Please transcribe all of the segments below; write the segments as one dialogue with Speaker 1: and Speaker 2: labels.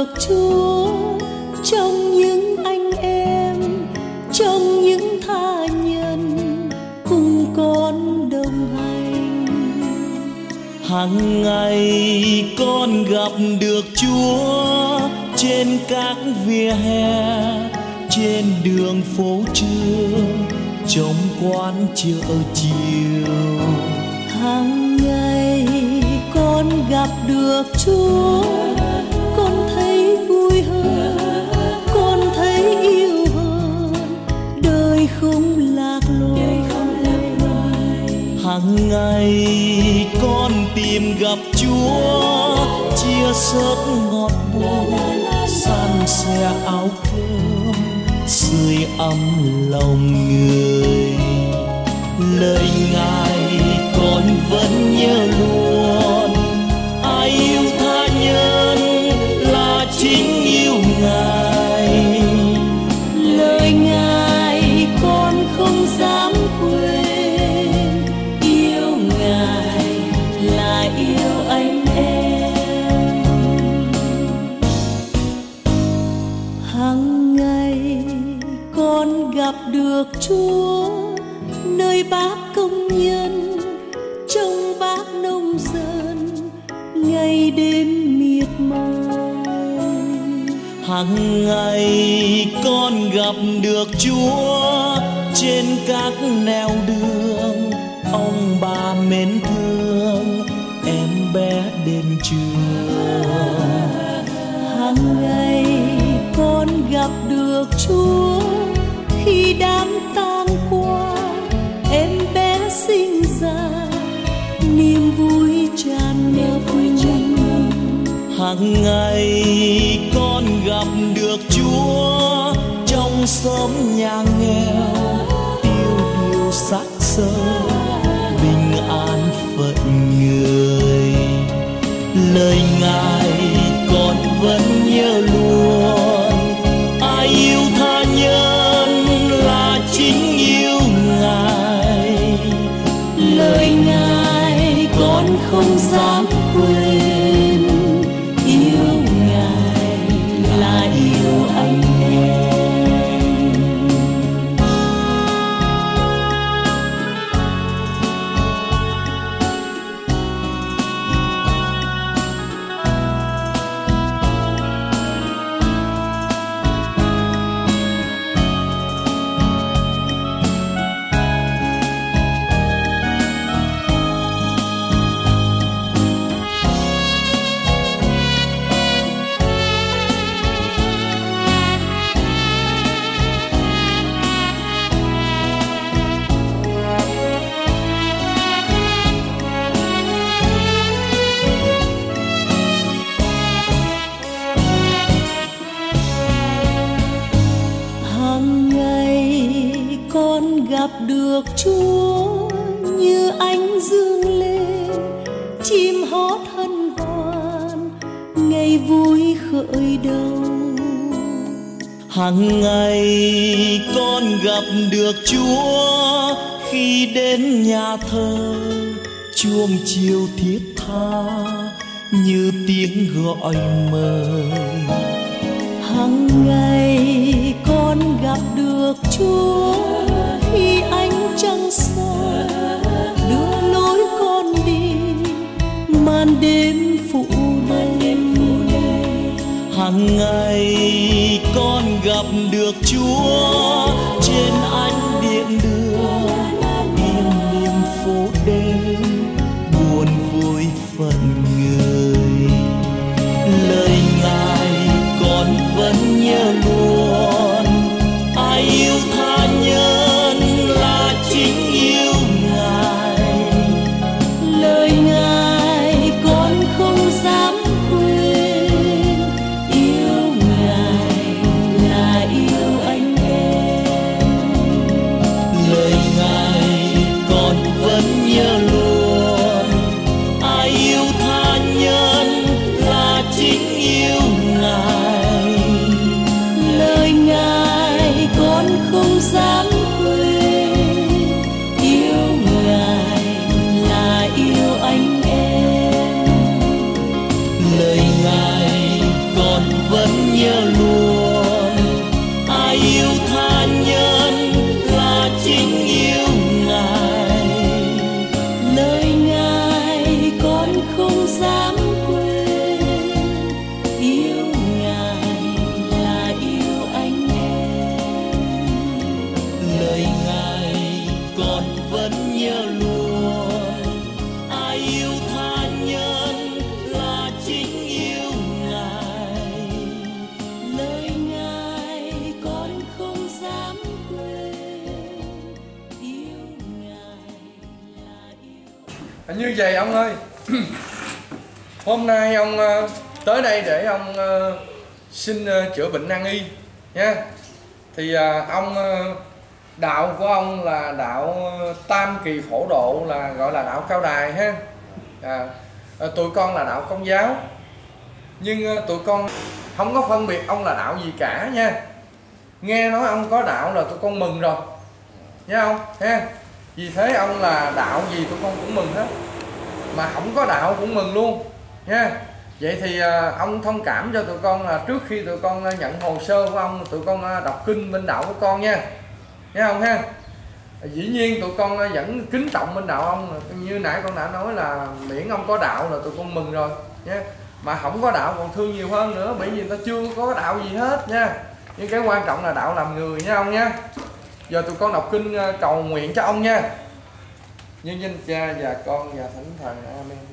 Speaker 1: được chúa trong những anh em trong những tha nhân cùng con đồng hành.
Speaker 2: Hàng ngày con gặp được chúa trên các vỉa hè trên đường phố trường trong quán chợ chiều.
Speaker 1: Hàng ngày con gặp được chúa
Speaker 2: ngày con tìm gặp chúa, chia sớt ngọt bùi san sẻ áo cơm, sưởi ấm lòng người. Lời ngài con vẫn nhớ luôn
Speaker 1: hàng ngày con gặp được chúa
Speaker 2: trên các nẻo đường. Ông bà mến thương em bé đến trường.
Speaker 1: Hàng ngày con gặp được chúa khi đám tang qua em bé sinh ra. Niềm vui tràn ngập.
Speaker 2: Hàng ngày xóm nhà nghèo.
Speaker 1: Gặp được chúa như ánh dương lên chim hót hân hoan ngày vui khởi đầu.
Speaker 2: Hàng ngày con gặp được chúa khi đến nhà thờ chuông chiều thiết tha như tiếng gọi mời.
Speaker 1: Hàng ngày con gặp được chúa khi ánh trăng xa, đưa lối con đi màn đêm phủ đầy.
Speaker 2: Hàng ngày con gặp được chúa.
Speaker 3: Ông ờ, tới đây để ông ờ, xin ờ, chữa bệnh nan y nha. Thì ông đạo của ông là đạo tam kỳ phổ độ là gọi là đạo cao đài ha. À, tụi con là đạo công giáo. Nhưng tụi con không có phân biệt ông là đạo gì cả nha. Nghe nói ông có đạo là tụi con mừng rồi nha không ha. Vì thế ông là đạo gì tụi con cũng mừng hết. Mà không có đạo cũng mừng luôn nha vậy thì à, ông thông cảm cho tụi con là trước khi tụi con à, nhận hồ sơ của ông, tụi con à, đọc kinh bên đạo của con nha. Nghe không ha? Dĩ nhiên tụi con vẫn kính trọng bên đạo ông. Như nãy con đã nói là miễn ông có đạo là tụi con mừng rồi, nha. Mà không có đạo còn thương nhiều hơn nữa, bởi vì ta chưa có đạo gì hết, nha. Nhưng cái quan trọng là đạo làm người nha ông nha? Giờ tụi con đọc kinh cầu nguyện cho ông nha. Nhân danh cha và con và thánh thần, amen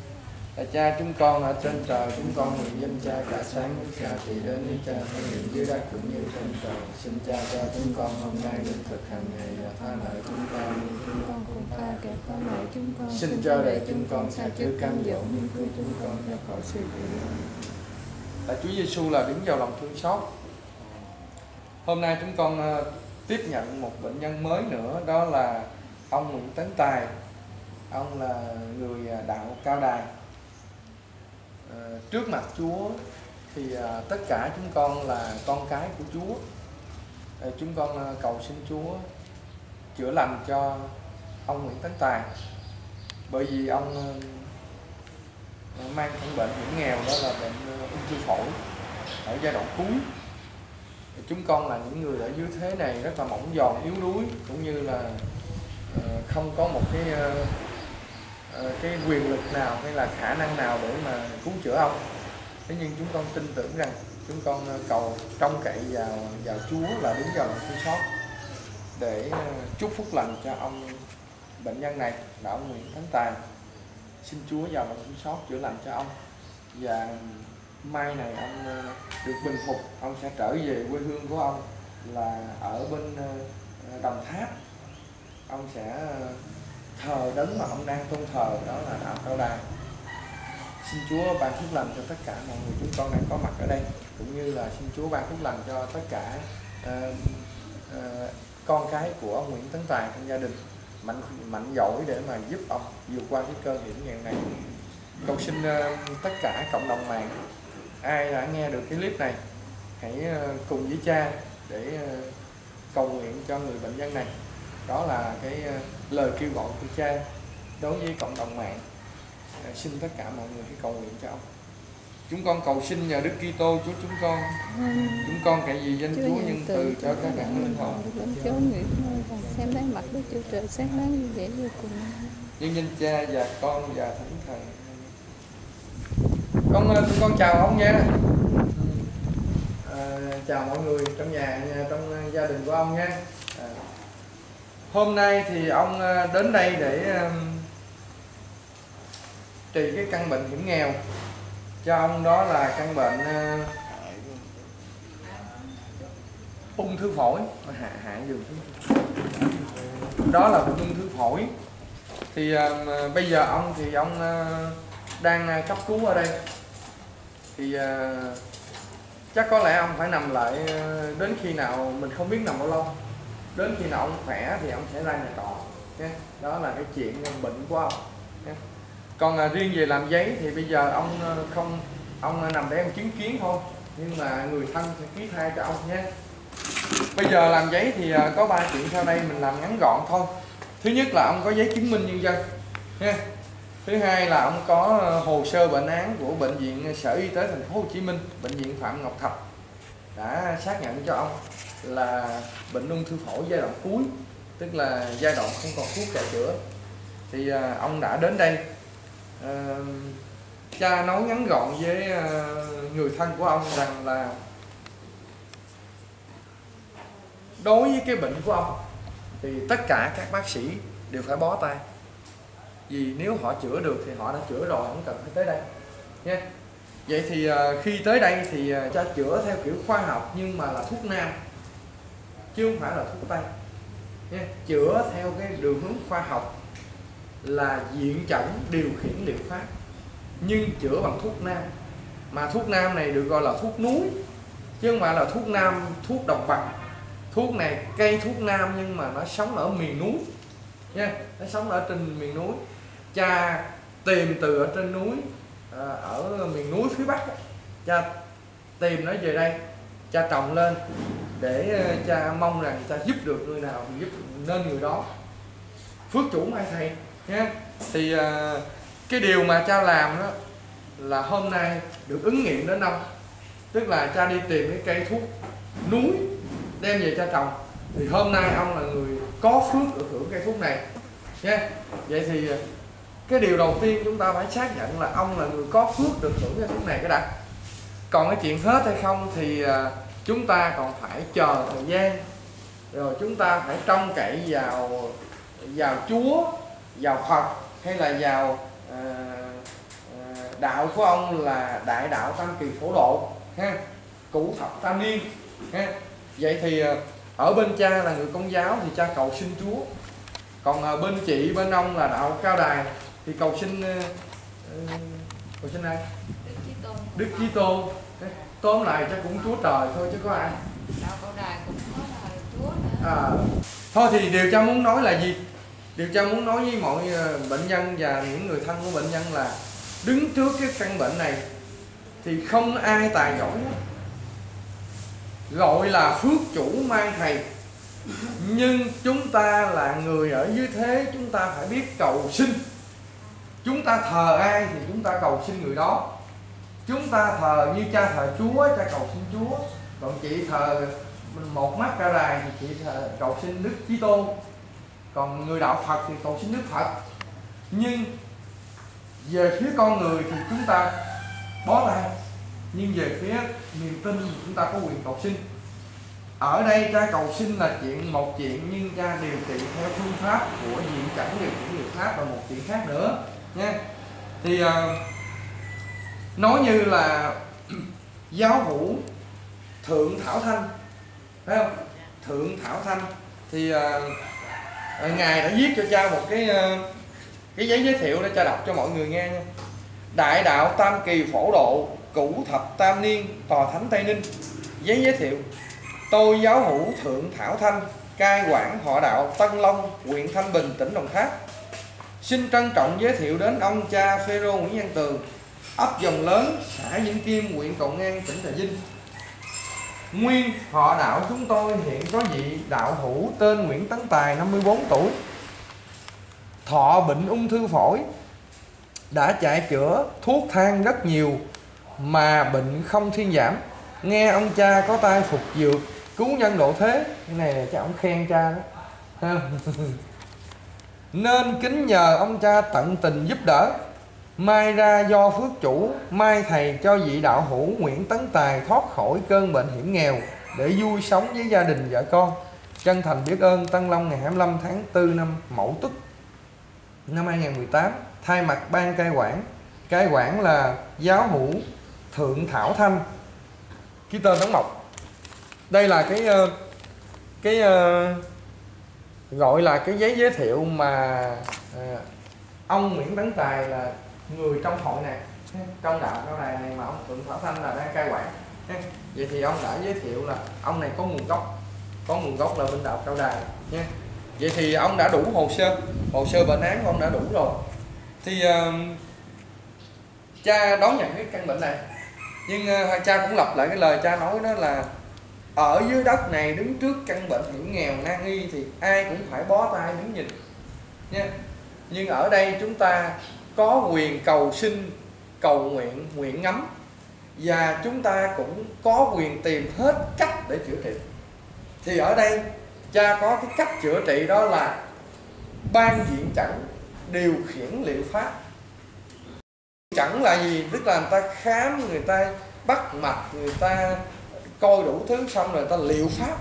Speaker 3: là cha chúng con ở trên trời chúng con nguyện danh cha cả sáng đến cha thì đến với cha thể hiện dưới đất cũng như trên trời. Xin cha cho chúng con hôm nay lương thực hàng ngày và tha nợ chúng con. Chúng con cũng tha kẻ có nợ chúng con. Xin cho để chúng con xa chứa cam dỗ nhưng cứu chúng con ra khỏi sự là Chúa Giêsu là đứng vào lòng thương xót. Hôm nay chúng con ờ, tiếp nhận một bệnh nhân mới nữa đó là ông Nguyễn Tấn Tài. Ông là người à, đạo cao đài. Ờ, Ờ, trước mặt Chúa thì ờ, tất cả chúng con là con cái của Chúa. Ờ, chúng con cầu xin Chúa chữa lành cho ông Nguyễn Tấn Tài. Bởi vì ông mang căn bệnh hiểm nghèo đó là bệnh ung thư phổi ở giai đoạn cuối. Chúng con là những người ở dưới thế này rất là mỏng giòn yếu đuối, cũng như là không có một cái Ờ, cái quyền lực nào hay là khả năng nào để mà cứu chữa ông? Thế nhưng chúng con tin tưởng rằng chúng con ờ, cầu trông cậy vào vào Chúa là đứng vào lòng thương xót để ờ, chúc phúc lành cho ông bệnh nhân này là ông Nguyễn Thánh Tài. Xin Chúa vào lòng thương xót chữa lành cho ông. Và mai này ông được bình phục, ông sẽ trở về quê hương của ông là ở bên Đồng Tháp. Ông sẽ thờ đấng mà ông đang tôn thờ đó là đạo cao đài xin Chúa ban phúc lành cho tất cả mọi người chúng con đang có mặt ở đây cũng như là xin Chúa ban phúc lành cho tất cả uh, uh, con cái của ông Nguyễn Tấn Tài trong gia đình. Mạnh mạnh giỏi để mà giúp ông vượt qua cái cơn hiểm nghèo này. Cầu xin uh, tất cả cộng đồng mạng ai đã nghe được cái clip này hãy uh, cùng với cha để uh, cầu nguyện cho người bệnh nhân này. Đó là cái uh, lời kêu gọi của cha đối với cộng đồng mạng. Ờ, xin tất cả mọi người hãy cầu nguyện cho ông. Chúng con cầu xin nhờ Đức Kitô Chúa chúng con. Chúng con cậy vì danh Chúa nhân từ cho các bạn linh hồn.
Speaker 4: chỗ nguyện và xem thấy mặt Đức Chúa Trời sáng đáng như vậy vô cùng.
Speaker 3: nhân danh cha và con và thánh thần. Con ờ, con chào ông nha. À, chào mọi người trong nhà trong gia đình của ông nha. à, hôm nay thì ông ờ, đến đây để trị cái căn bệnh hiểm nghèo. Cho ông đó là căn bệnh ờ, ung thư phổi. Hạ hạ dùm đó là bệnh ung thư phổi. Thì ờ, bây giờ ông thì ông đang cấp cứu ở đây. Thì chắc có lẽ ông phải nằm lại đến khi nào mình không biết nằm bao lâu đến khi nào ông khỏe thì ông sẽ ra nhà trọ nha đó là cái chuyện bệnh của ông còn à, riêng về làm giấy thì bây giờ ông ờ, không, ông ờ, nằm để ông chứng kiến thôi, nhưng mà người thân sẽ ký thay cho ông, nhé. Bây giờ làm giấy thì ờ, có ba chuyện sau đây mình làm ngắn gọn thôi. Thứ nhất là ông có giấy chứng minh nhân dân nha thứ hai là ông có hồ sơ bệnh án của bệnh viện sở y tế thành phố Hồ Chí Minh, bệnh viện Phạm Ngọc Thạch đã xác nhận cho ông là bệnh ung thư phổi giai đoạn cuối tức là giai đoạn không còn thuốc để chữa thì à, ông đã đến đây à, cha nói ngắn gọn với à, người thân của ông rằng là đối với cái bệnh của ông thì tất cả các bác sĩ đều phải bó tay. Vì nếu họ chữa được thì họ đã chữa rồi không cần phải tới đây nha vậy thì à, khi tới đây thì à, cha chữa theo kiểu khoa học nhưng mà là thuốc nam chứ không phải là thuốc tây. Nha, chữa theo cái đường hướng khoa học là diện chẩn điều khiển liệu pháp, nhưng chữa bằng thuốc nam. Mà thuốc nam này được gọi là thuốc núi, chứ không phải là thuốc nam, thuốc độc vật thuốc này cây thuốc nam nhưng mà nó sống ở miền núi. Nha, nó sống ở trên miền núi. Cha tìm từ ở trên núi à, ở miền núi phía bắc cha tìm nó về đây, cha trồng lên để ờ, cha mong rằng cha giúp được người nào thì giúp nên người đó. Phước chủ mai thầy nha thì ờ, cái điều mà cha làm đó là hôm nay được ứng nghiệm đến năm, tức là cha đi tìm cái cây thuốc núi đem về cha trồng thì hôm nay ông là người có phước được hưởng cây thuốc này nha vậy thì ờ, cái điều đầu tiên chúng ta phải xác nhận là ông là người có phước được hưởng cây thuốc này cái đã. Còn cái chuyện hết hay không thì chúng ta còn phải chờ thời gian. Rồi chúng ta phải trông cậy vào vào Chúa vào Phật hay là vào à, đạo của ông là đại đạo tam kỳ phổ độ ha? Cũ thập tam niên ha? Vậy thì à, ở bên cha là người công giáo thì cha cầu xin Chúa. Còn bên chị bên ông là đạo cao đài thì cầu xin à, cầu xin ai? Đức Chí Tôn tóm lại chắc cũng Chúa trời thôi chứ có ai.
Speaker 5: Đạo cầu đài cũng có là chúa nữa.
Speaker 3: À, thôi thì điều cha muốn nói là gì? Điều cha muốn nói với mọi ờ, bệnh nhân và những người thân của bệnh nhân là đứng trước cái căn bệnh này thì không ai tài giỏi nhất gọi là phước chủ mang thầy. Nhưng chúng ta là người ở dưới thế chúng ta phải biết cầu xin. Chúng ta thờ ai thì chúng ta cầu xin người đó chúng ta thờ như cha thờ chúa cha cầu xin chúa. Còn chị thờ một mắt ca đài thì chị thờ cầu xin đức chí tôn. Còn người đạo phật thì cầu xin đức phật. Nhưng về phía con người thì chúng ta bó tay. Nhưng về phía niềm tin thì chúng ta có quyền cầu xin. Ở đây cha cầu xin là chuyện một chuyện nhưng cha điều trị theo phương pháp của diện chẳng điều trị liệu pháp và một chuyện khác nữa nha. Thì uh, nói như là giáo hữu thượng thảo thanh phải không? Thượng thảo thanh. Thì uh, ngài đã viết cho cha một cái uh, cái giấy giới thiệu để cha đọc cho mọi người nghe nha. Đại đạo tam kỳ phổ độ cửu thập tam niên tòa thánh tây ninh. Giấy giới thiệu. Tôi giáo hữu thượng thảo thanh cai quản họ đạo tân long huyện thanh bình tỉnh đồng tháp. Xin trân trọng giới thiệu đến ông cha phêrô nguyễn văn tường ấp dòng lớn xã vĩnh kim huyện cầu ngang tỉnh trà vinh. Nguyên họ đạo chúng tôi hiện có vị đạo hữu tên nguyễn tấn tài 54 tuổi. Thọ bệnh ung thư phổi, đã chạy chữa thuốc thang rất nhiều mà bệnh không thuyên giảm. Nghe ông cha có tay phục dược, cứu nhân độ thế. Cái này là cha ông khen cha đó. Nên kính nhờ ông cha tận tình giúp đỡ mai ra do phước chủ, mai thầy cho vị đạo hữu nguyễn tấn tài thoát khỏi cơn bệnh hiểm nghèo để vui sống với gia đình vợ con. Chân thành biết ơn Tân Long ngày 25 tháng 4 năm Mậu Tuất năm 2018 thay mặt ban cai quản. Cai quản là giáo hữu Thượng Thảo Thanh. Ký tên Tấn Mộc, đây là cái ờ, cái ờ, gọi là cái giấy giới thiệu mà ờ, ông Nguyễn Tấn Tài là người trong hội này. Trong đạo cao đài này mà ông Thượng Thảo Thanh là đang cai quản. Vậy thì ông đã giới thiệu là ông này có nguồn gốc có nguồn gốc là bên đạo cao đài. Nha. Vậy thì ông đã đủ hồ sơ hồ sơ bệnh án của ông đã đủ rồi. Thì uh, cha đón nhận cái căn bệnh này. Nhưng uh, cha cũng lặp lại cái lời cha nói đó là ở dưới đất này đứng trước căn bệnh hiểm nghèo nan y thì ai cũng phải bó tay đứng nhìn. Nha. Nhưng ở đây chúng ta có quyền cầu xin, cầu nguyện nguyện ngắm. Và chúng ta cũng có quyền tìm hết cách để chữa trị. Thì ở đây, cha có cái cách chữa trị đó là ban diện chẩn, điều khiển liệu pháp. Chẳng là gì? Tức là người ta khám, người ta bắt mạch, người ta coi đủ thứ xong rồi người ta liệu pháp.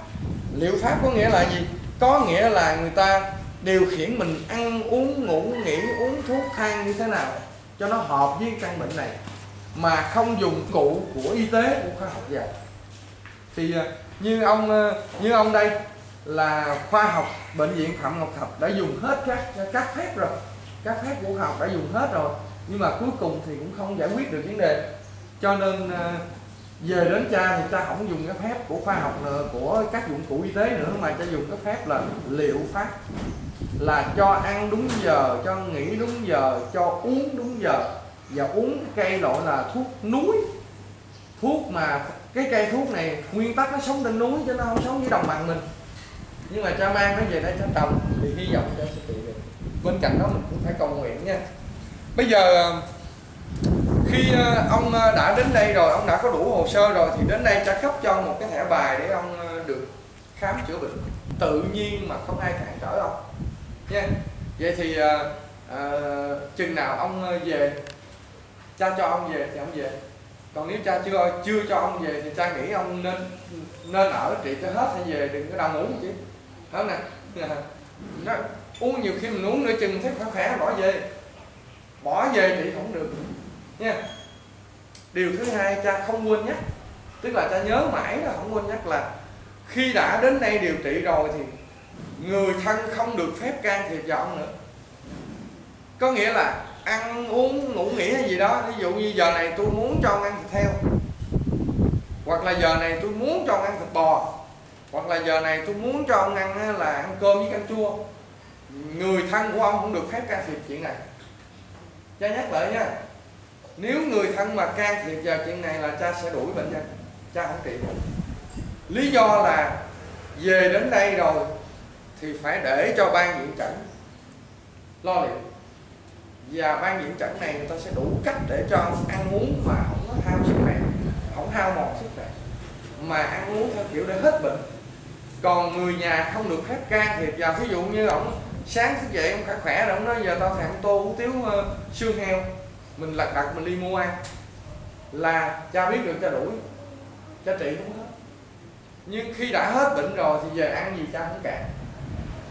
Speaker 3: Liệu pháp có nghĩa là gì? Có nghĩa là người ta điều khiển mình ăn uống, ngủ, nghỉ, uống thuốc thang như thế nào cho nó hợp với căn bệnh này mà không dùng cụ của y tế, của khoa học vào. Thì à, như ông à, như ông đây là khoa học bệnh viện phạm ngọc thạch đã dùng hết các các phép rồi, các phép của khoa học đã dùng hết rồi, nhưng mà cuối cùng thì cũng không giải quyết được vấn đề. Cho nên à, về đến cha thì cha không dùng cái phép của khoa học nữa, của các dụng cụ y tế nữa, mà cha dùng cái phép là liệu pháp. Là cho ăn đúng giờ, cho nghỉ đúng giờ, cho uống đúng giờ. Và uống cái cây loại là thuốc núi. Thuốc mà cái cây thuốc này nguyên tắc nó sống trên núi, chứ nó không sống với đồng bằng mình. Nhưng mà cha mang nó về đây cha trồng, thì hy vọng cha sẽ trị được bên cạnh đó mình cũng phải cầu nguyện nha. Bây giờ khi ờ, ông ờ, đã đến đây rồi ông đã có đủ hồ sơ rồi thì đến đây cha cấp cho ông một cái thẻ bài để ông ờ, được khám chữa bệnh. Tự nhiên mà không ai cản trở ông. Nha. Vậy thì à, à, chừng nào ông về cha cho ông về thì ông về. Còn nếu cha chưa chưa cho ông về thì cha nghĩ ông nên nên ở trị cho hết hay về đừng có đau uống chứ. Phải nè. Nó uống nhiều khi mình uống nữa chừng thấy khỏe khỏe bỏ về. Bỏ về thì không được nha. Điều thứ hai cha không quên nhắc, tức là cha nhớ mãi là không quên nhắc là khi đã đến đây điều trị rồi thì người thân không được phép can thiệp vào ông nữa. Có nghĩa là ăn uống, ngủ nghỉ hay gì đó, ví dụ như giờ này tôi muốn cho ông ăn thịt heo, hoặc là giờ này tôi muốn cho ông ăn thịt bò, hoặc là giờ này tôi muốn cho ông ăn là ăn cơm với canh chua, người thân của ông không được phép can thiệp chuyện này. Cha nhắc lại nha nếu người thân mà can thiệp vào chuyện này là cha sẽ đuổi bệnh nhân. Cha không trị lý do là về đến đây rồi thì phải để cho ban viện chẩn lo liệu. Và ban viện chẩn này người ta sẽ đủ cách để cho ăn uống mà không có hao sức khỏe không hao mòn sức khỏe. Mà ăn uống theo kiểu để hết bệnh. Còn người nhà không được phép can thiệp vào. Ví dụ như ông sáng thức dậy ông khỏe khỏe rồi ông nói giờ tao thèm tô hủ tiếu uh, xương heo mình lật đặt mình đi mua ăn. Là cha biết được, cha đuổi. Cha trị không hết. Nhưng khi đã hết bệnh rồi thì về ăn gì cha không cản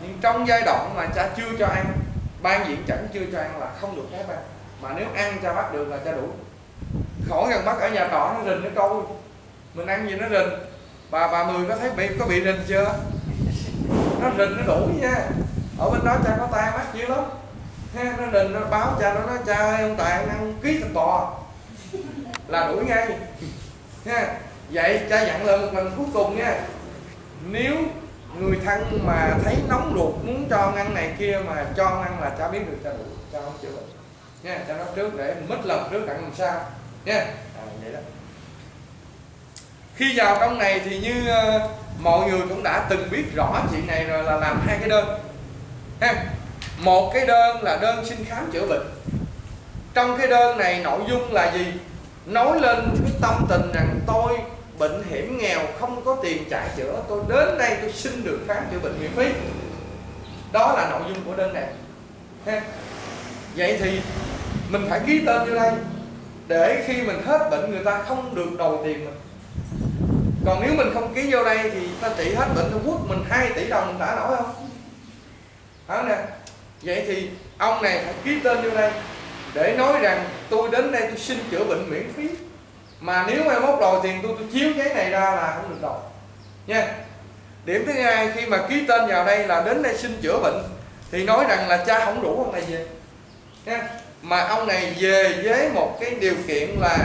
Speaker 3: nhưng trong giai đoạn mà cha chưa cho ăn, ban viện chẳng chưa cho ăn là không được phép ăn. Mà nếu ăn, cha bắt được là cha đuổi. khỏi gần bắt ở nhà trọ, nó rình nó câu. Mình ăn gì nó rình. Bà bà mười có thấy bị, có bị rình chưa? Nó rình, nó đuổi nha. Ở bên đó cha có tai mắt dữ lắm ha nó rình nó báo cha nó nói cha ơi ông tài ăn ký thịt bò. Là đuổi ngay. Ha vậy cha dặn lời một lần cuối cùng nha. Nếu người thân mà thấy nóng ruột muốn cho ăn này kia mà cho ăn là cha biết được cha đủ cha không chịu bệnh nha cha nói trước để mất lòng trước đặng làm sao. Nha. À, vậy đó. Khi vào trong này thì như uh, mọi người cũng đã từng biết rõ chuyện này rồi là làm hai cái đơn. Ha một cái đơn là đơn xin khám chữa bệnh. Trong cái đơn này nội dung là gì? Nói lên cái tâm tình rằng tôi bệnh hiểm nghèo, không có tiền trả chữa, tôi đến đây tôi xin được khám chữa bệnh miễn phí. Đó là nội dung của đơn này. Ha. Vậy thì mình phải ký tên vô đây. Để khi mình hết bệnh, người ta không được đòi tiền mình. Còn nếu mình không ký vô đây thì ta trị hết bệnh, ta Quốc mình 2 tỷ đồng mình đã nổi không? Hả nè? Vậy thì ông này phải ký tên vô đây để nói rằng tôi đến đây tôi xin chữa bệnh miễn phí. Mà nếu mai mốt đòi tiền tôi tôi chiếu giấy này ra là không được đòi. Nha. Điểm thứ hai, khi mà ký tên vào đây là đến đây xin chữa bệnh, thì nói rằng là cha không đủ ông này về. Nha. Mà ông này về với một cái điều kiện là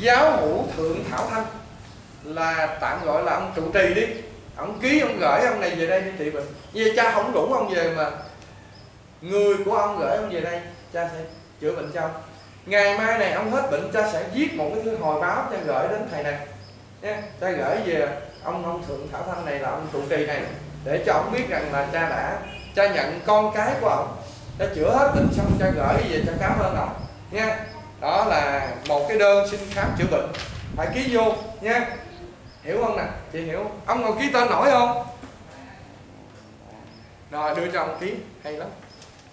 Speaker 3: giáo hữu thượng thảo thanh là tạm gọi là ông trụ trì đi ông ký, ông gửi ông này về đây đi trị bệnh vì cha không đủ ông về mà người của ông gửi ông về đây, cha sẽ chữa bệnh cho ông. Ngày mai này ông hết bệnh, cha sẽ viết một cái thư hồi báo cha gửi đến thầy này. Nha, cha gửi về ông ông thượng thảo thanh này là ông trụ trì này, để cho ông biết rằng là cha đã, cha nhận con cái của ông. Cha chữa hết bệnh xong, cha gửi về, cha cảm ơn ông. Nha, đó là một cái đơn xin khám chữa bệnh. Phải ký vô, nha hiểu không nè? Chị hiểu. Ông còn ký tên nổi không? Rồi đưa cho ông ký. Hay lắm.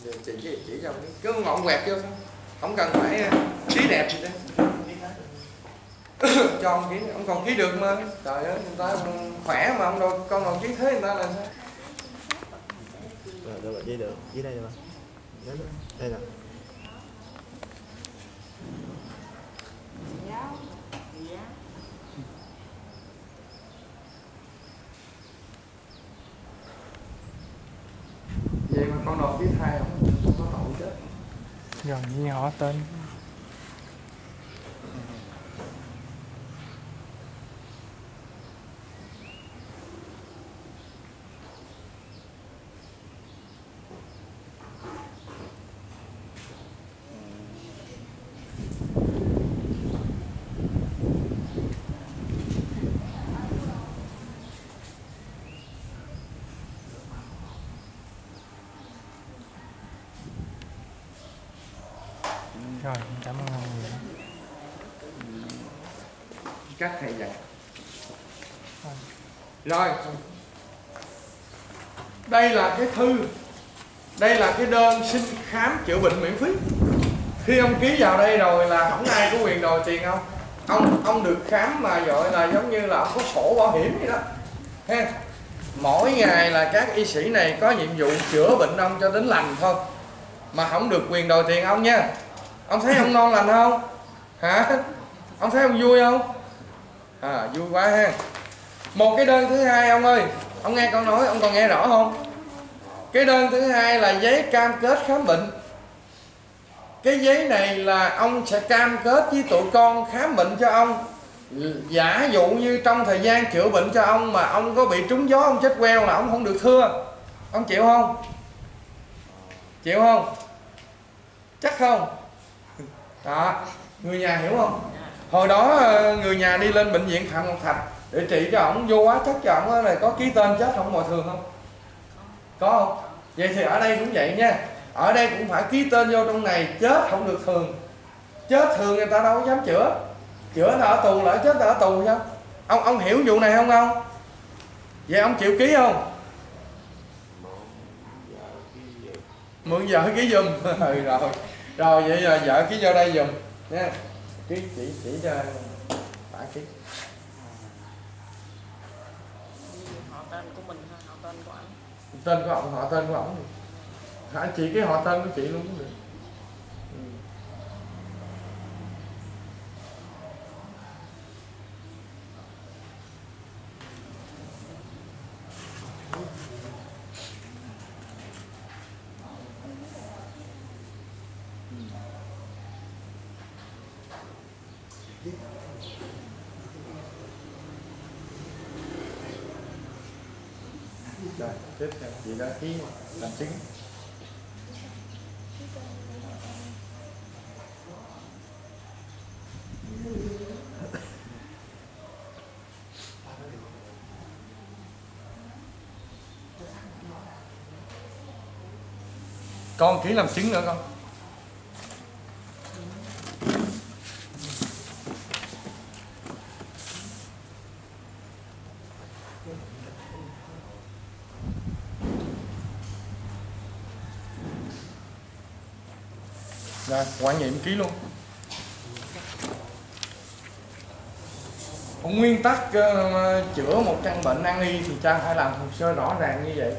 Speaker 3: Giờ chị chỉ, chỉ cho ông cứ ngọn quẹt vô thôi. Không cần phải ký đẹp gì đó cho ông ký. Ông còn ký được mà. Trời ơi người ta khỏe mà. Ông đâu con nào ký thế người ta là sao?
Speaker 6: Rồi được rồi, được. Dưới đây rồi đây. Nè
Speaker 3: con nộp với thai không? Có tội chết
Speaker 7: Rồi như họ tên Rồi cảm ơn ông nhiều
Speaker 3: các thầy dạy rồi. Đây là cái thư đây là cái đơn xin khám chữa bệnh miễn phí. Khi ông ký vào đây rồi là không ai có quyền đòi tiền ông ông ông được khám mà gọi là giống như là ông có sổ bảo hiểm vậy đó. Ha mỗi ngày là các y sĩ này có nhiệm vụ chữa bệnh ông cho đến lành thôi mà không được quyền đòi tiền ông nha. Ông thấy ông ngon lành không? Hả? Ông thấy ông vui không à vui quá ha. Một cái đơn thứ hai ông ơi. Ông nghe con nói, ông còn nghe rõ không? Cái đơn thứ hai là giấy cam kết khám bệnh. Cái giấy này là ông sẽ cam kết với tụi con khám bệnh cho ông. Giả dụ như trong thời gian chữa bệnh cho ông mà ông có bị trúng gió, ông chết queo là ông không được thưa. Ông chịu không? Chịu không? Chắc không? Đó, người nhà hiểu không? Hồi đó ờ, người nhà đi lên bệnh viện phạm ngọc thạch để trị cho ổng vô quá chất cho ổng là có ký tên chết không ngồi thường không? Có không? Vậy thì ở đây cũng vậy nha. Ở đây cũng phải ký tên vô trong này chết không được thường. Chết thường người ta đâu có dám chữa. Chữa là ở tù lỡ chết là ở tù sao? Ông ông hiểu vụ này không ông? Vậy ông chịu ký không? Mượn vợ ký giùm. Ừ, rồi rồi vậy giờ vợ ký vô đây giùm nha. yeah chỉ chỉ cho bà ký.
Speaker 5: Họ tên của mình thôi họ tên của anh
Speaker 3: tên của ông họ tên của ông chỉ cái họ tên của chị luôn cũng được Ừ. Rồi, tiếp theo chị đã ký làm chứng con ký làm chứng nữa con. Rồi, quả nhiệm ký luôn. Nguyên tắc uh, chữa một căn bệnh nan y thì cha phải làm hồ sơ rõ ràng như vậy.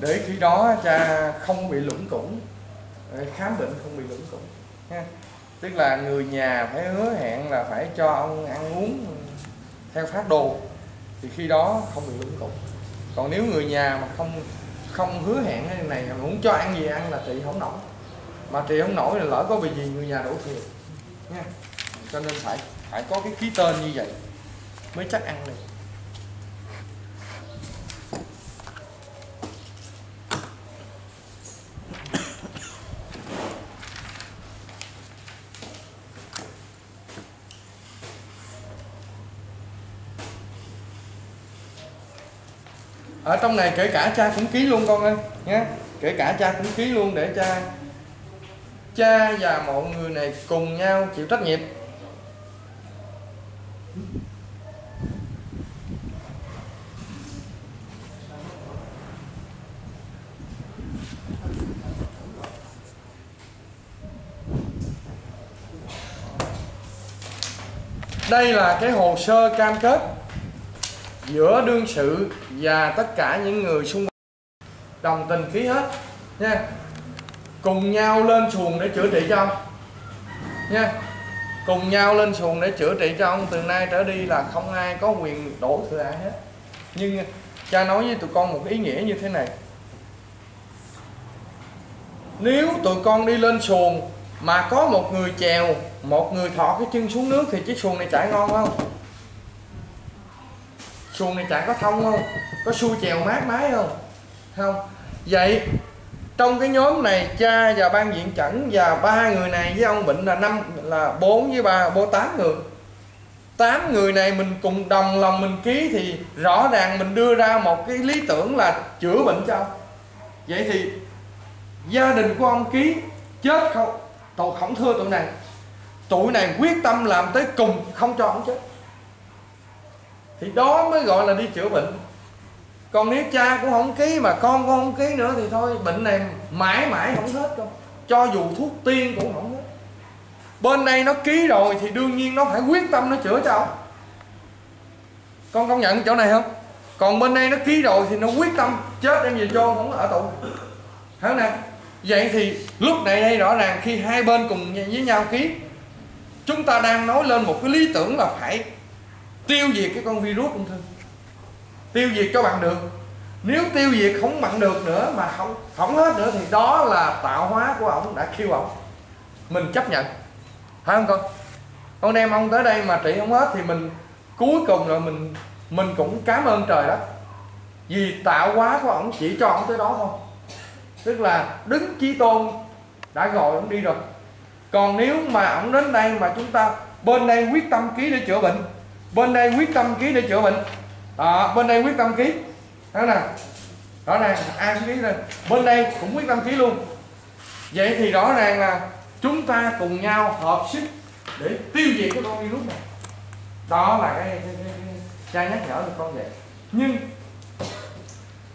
Speaker 3: Để khi đó cha không bị lũng củng ờ, khám bệnh không bị lũng củng, ha. Tức là người nhà phải hứa hẹn là phải cho ông ăn uống ờ, theo phát đồ, thì khi đó không bị lũng củng. Còn nếu người nhà mà không không hứa hẹn cái này mà muốn cho ăn gì ăn là trị không nổi. Mà trị không nổi là lỡ có bị gì, người nhà đổ thừa, nha. Cho nên phải phải có cái ký tên như vậy mới chắc ăn được. Ở trong này kể cả cha cũng ký luôn con ơi, nhé. Kể cả cha cũng ký luôn để cha cha và mọi người này cùng nhau chịu trách nhiệm. Đây là cái hồ sơ cam kết giữa đương sự và tất cả những người xung quanh. Đồng tình ký hết, nha. Cùng nhau lên xuồng để chữa trị cho ông, nha. Cùng nhau lên xuồng để chữa trị cho ông. Từ nay trở đi là không ai có quyền đổ thừa ai hết. Nhưng cha nói với tụi con một ý nghĩa như thế này. Nếu tụi con đi lên xuồng mà có một người chèo, một người thọ cái chân xuống nước thì chiếc xuồng này chạy ngon không? Xuồng này chạy có thông không? Có xuôi chèo mát mái không? Không. Vậy, trong cái nhóm này cha và ban viện chẩn và ba người này với ông bệnh là năm, là bốn với ba, bốn, tám người. Tám người này mình cùng đồng lòng mình ký thì rõ ràng mình đưa ra một cái lý tưởng là chữa bệnh cho ông. Vậy thì gia đình của ông ký, chết không? Tôi không thưa tụi này. Tụi này quyết tâm làm tới cùng, không cho ông chết thì đó mới gọi là đi chữa bệnh. Còn nếu cha cũng không ký mà con cũng không ký nữa thì thôi, bệnh này mãi mãi không hết đâu. Cho dù thuốc tiên cũng không hết. Bên đây nó ký rồi thì đương nhiên nó phải quyết tâm nó chữa cho ông. Con công nhận chỗ này không? Còn bên đây nó ký rồi thì nó quyết tâm chết em về cho không ở tù. Hiểu nè vậy thì lúc này đây rõ ràng khi hai bên cùng với nhau ký, chúng ta đang nói lên một cái lý tưởng là phải tiêu diệt cái con virus ung thư. Tiêu diệt cho bạn được. Nếu tiêu diệt không bằng được nữa mà không không hết nữa thì đó là tạo hóa của ổng đã kêu ổng. Mình chấp nhận. Phải không con? Con đem ông tới đây mà trị không hết thì mình, cuối cùng rồi mình mình cũng cảm ơn trời đó. Vì tạo hóa của ổng chỉ cho ổng tới đó thôi. Tức là đứng chí tôn đã gọi ổng đi rồi. Còn nếu mà ổng đến đây mà chúng ta bên đây quyết tâm ký để chữa bệnh bên đây quyết tâm ký để chữa bệnh. Đó, bên đây quyết tâm ký. Đó nè. Rõ ràng ai cũng ký lên. Bên đây cũng quyết tâm ký luôn. Vậy thì rõ ràng là chúng ta cùng nhau hợp sức để tiêu diệt cái con virus này. Đó là cái, cái, cái, cái cha nhắc nhở được con vậy. Nhưng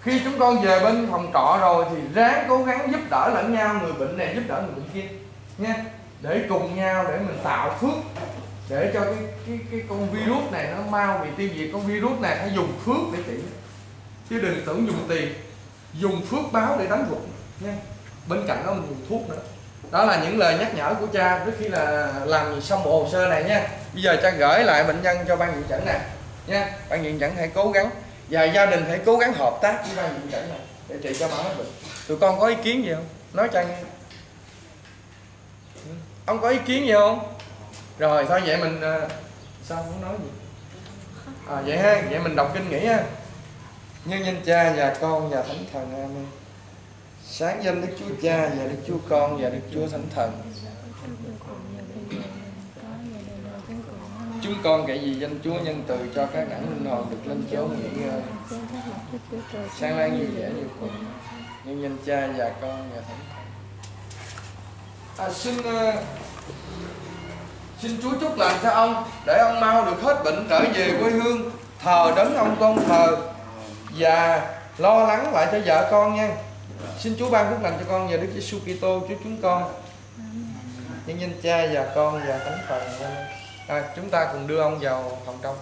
Speaker 3: khi chúng con về bên phòng trọ rồi thì ráng cố gắng giúp đỡ lẫn nhau người bệnh này giúp đỡ người bệnh kia nha. Để cùng nhau để mình tạo phước để cho cái cái cái con virus này nó mau bị tiêu diệt, con virus này phải dùng phước để trị. Chứ đừng tưởng dùng tiền, dùng phước báo để đánh vụng nha. Bên cạnh đó mình dùng thuốc nữa. Đó là những lời nhắc nhở của cha, trước khi là làm xong bộ hồ sơ này nha. Bây giờ cha gửi lại bệnh nhân cho ban viện chẩn nè. Nha, ban viện chẩn hãy cố gắng và gia đình hãy cố gắng hợp tác với ban viện chẩn này để trị cho mau hết bệnh tụi con có ý kiến gì không? Nói cha nghe. Ông có ý kiến gì không? Rồi thôi vậy mình à, sao không nói gì? À, vậy ha vậy mình đọc kinh nghĩ ha. Nhân danh cha và con và thánh thần amen. Sáng danh đức chúa cha và đức chúa con và đức chúa thánh thần. Chúng con kể gì danh chúa nhân từ cho các đẳng linh hồn được lên chốn nghỉ ngơi? Sáng lan như vẻ như cùng nhân danh cha và con và thánh thần. À, xin uh, xin chúa chúc lành cho ông để ông mau được hết bệnh trở về quê hương. Thờ đấng ông tôn thờ và lo lắng lại cho vợ con nha. Xin chúa ban phúc lành cho con và đức giêsu kitô chúa chúng con. Nhân danh cha và con và thánh thần. À, chúng ta cùng đưa ông vào phòng trong.